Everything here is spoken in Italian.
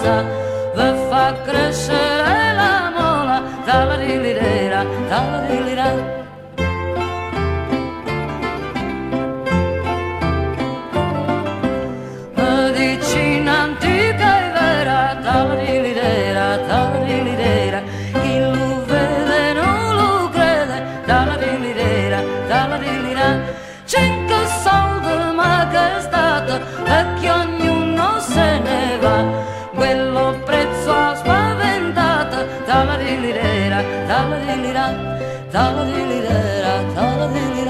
rosa vi fa crescere la mola, tabarilirera, tabarilirera. Medicina antica e vera, tabarilirera, tabarilirera, chi lo vede non lo crede, tabarilirera, tabarilirera. cento soldi ma che è stato, e che ognuno se ne va quello prezzo spaventata, tamarilirera, tamarilira, tamarilirera, tamarilira.